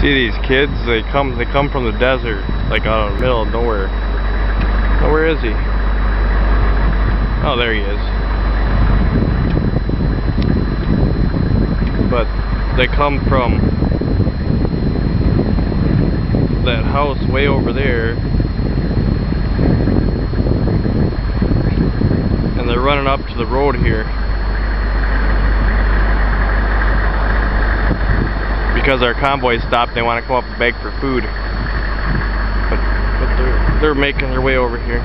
See these kids? They come. They come from the desert, like out of the middle of nowhere. Oh, where is he? Oh, there he is. But they come from that house way over there. And they're running up to the road here. Because our convoy stopped, they want to come up and beg for food. But, but they're, they're making their way over here.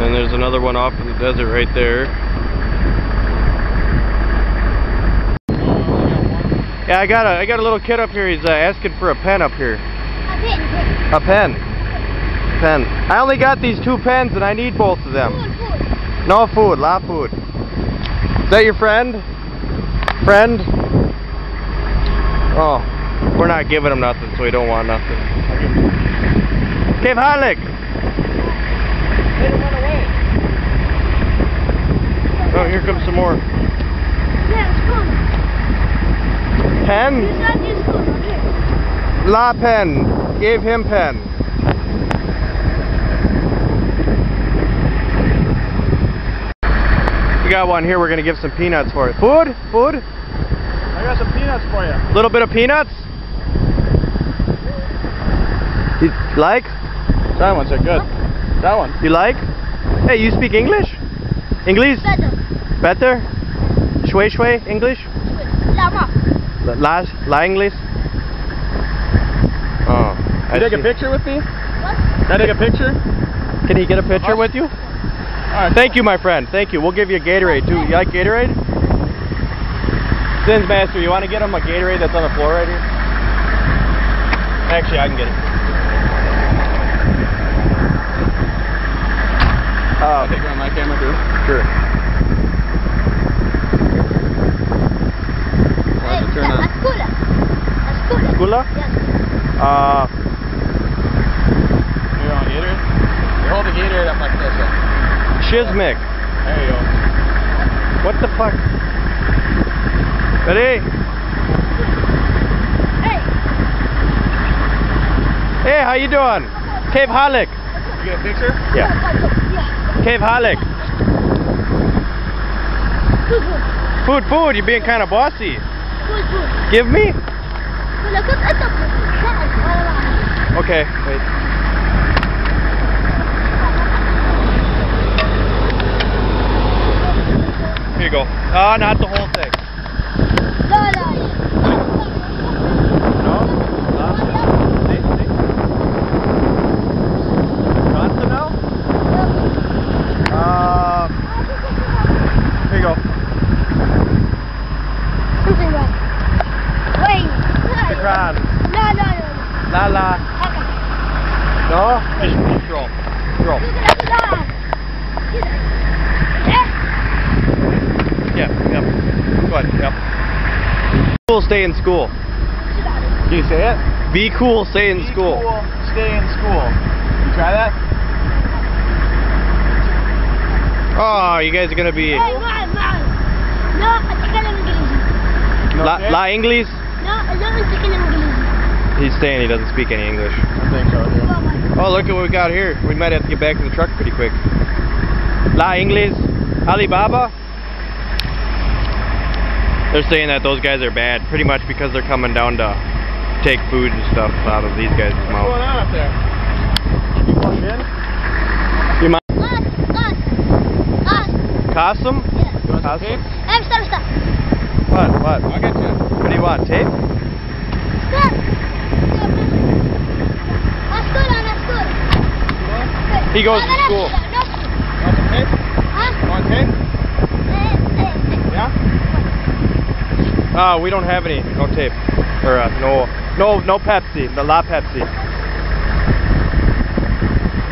And there's another one off in the desert right there. Yeah, I got a I got a little kid up here. He's uh, asking for a pen up here. A pen. Pen. I only got these two pens and I need both of them. No food, la food. Is that your friend? Friend? Oh, we're not giving him nothing, so we don't want nothing. Cave Harlick! Oh, here comes some more. Pen? La pen. Gave him pen. We got one here. We're gonna give some peanuts for it. Food? Food? I got some peanuts for you. A Little bit of peanuts? You like? That ones are good. That one. You like? Hey, you speak English? English? Better? Shway shway English? La, la English? Oh. I You take a picture with me? Can I take a picture? Can he get a picture with you? Alright. Thank you, my friend. Thank you. We'll give you a Gatorade too. You like Gatorade? Sins Master, you want to get him a Gatorade that's on the floor right here? Actually, I can get it. I'll Uh, take it on my camera too. sure. Why does it turn on? Gula? Uh, You want Gatorade? You hold the Gatorade up like this. yeah. Shizmic. There you go. What the fuck? Ready? Hey, Hey, how you doing? Cave Harlick. You get a picture? Yeah. Cave Harlick. Food, food. You're being kind of bossy. Food, food. Give me? Okay, wait. Here you go. Ah, not the whole thing. No? See? See? Wisconsin now? Uh, here you go. Shukran. La la. No? Just, just roll. Roll. Yeah, yep. Go ahead, yep. Cool, stay in school. Can you say it? Be cool, stay in Be school. cool, stay in school. You try that? Oh, you guys are gonna be No, La, okay? La English? No, I don't speak English. He's saying he doesn't speak any English. I think so, dude. Oh, look at what we got here. We might have to get back to the truck pretty quick. La English? Alibaba? They're saying that those guys are bad, pretty much because they're coming down to take food and stuff out of these guys' mouths. What's going on up there? You plugged in? You mind? Kasim? You want some Awesome. tape? What? What? I'll get you. What do you want? Tape? He goes to school. Want some tape? Want tape? Yeah? Uh, we don't have any. No tape. Or uh, no, no, no Pepsi. The La Pepsi.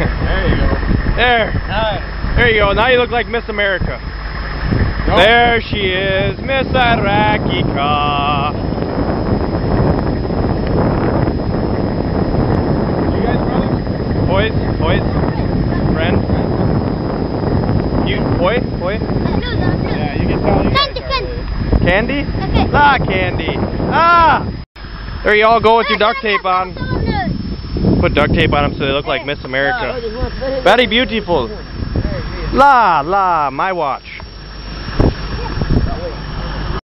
There you go. There. Alright. There you go. Now you look like Miss America. Nope. There she is, Miss Arakika. You guys brothers? Boys, boys, friends. You, boy? Yeah, you can tell. You Candy, gotta candy. Candy? Okay. Ah, candy. Ah! There you all go with your duct tape on. Put duct tape on them so they look like Miss America. Very beautiful. La, la, my watch.